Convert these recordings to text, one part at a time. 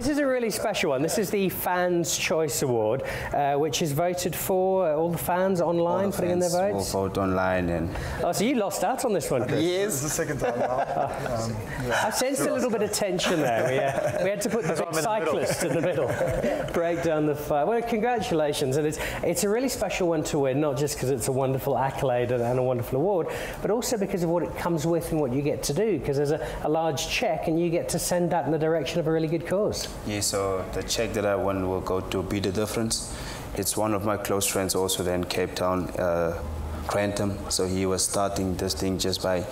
This is a really special one. This is the Fans Choice Award, uh, which is voted for uh, all the fans online All the putting in their fans will votes. vote online and Oh, so you lost out on this one, Chris. This is the second time now. Um, yeah. I sensed a little bit of tension there. We, uh, we had to put the big cyclist in the middle, break down the fire. Well, congratulations, and it's it's a really special one to win, not just because it's a wonderful accolade and, and a wonderful award, but also because of what it comes with and what you get to do. Because there's a, a large check, and you get to send that in the direction of a really good cause. Yeah, so the check that I won will go to Be the Difference. It's one of my close friends also there in Cape Town, uh, Grantham. So he was starting this thing just by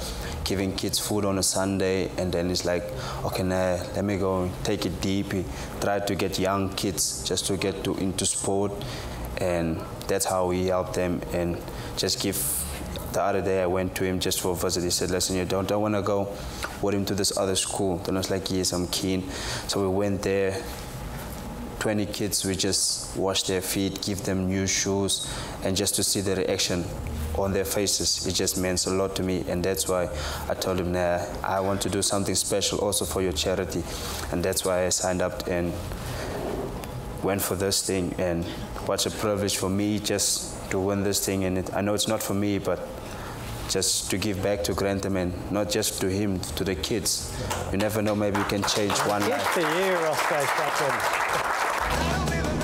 giving kids food on a Sunday, and then it's like, okay, nah, let me go take it deep. He tried to get young kids just to get to into sport, and that's how we help them and just give the other day I went to him just for a visit. He said, listen, you don't, don't want to go with him to this other school. Then I was like, yes, I'm keen. So we went there. 20 kids, we just wash their feet, give them new shoes, and just to see the reaction on their faces, it just means a lot to me. And that's why I told him, nah, I want to do something special also for your charity. And that's why I signed up and went for this thing. And what's a privilege for me just to win this thing. And it, I know it's not for me, but just to give back to Grantham and not just to him, to the kids. You never know, maybe you can change one Good life. for you, Rosko Scotland.